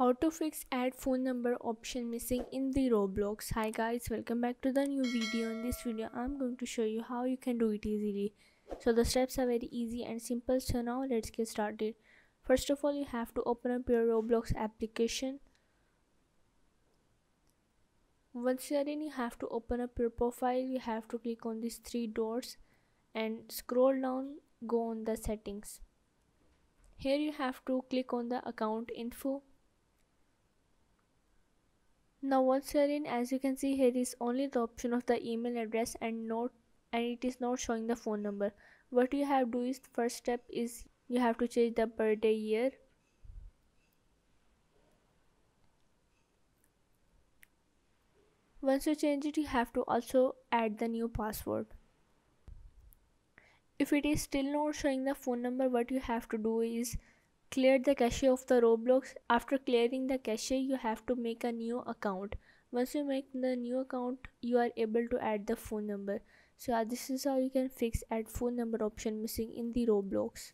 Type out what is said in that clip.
how to fix add phone number option missing in the roblox. Hi guys welcome back to the new video. In this video i'm going to show you how you can do it easily. So the steps are very easy and simple. So now let's get started. First of all you have to open up your roblox application. Once you are in you have to open up your profile. You have to click on these three dots and scroll down go on the settings. Here you have to click on the account info now once you're in as you can see here is only the option of the email address and not and it is not showing the phone number. What you have to do is first step is you have to change the birthday year. Once you change it you have to also add the new password. If it is still not showing the phone number what you have to do is Clear the cache of the Roblox. After clearing the cache, you have to make a new account. Once you make the new account, you are able to add the phone number. So this is how you can fix add phone number option missing in the Roblox.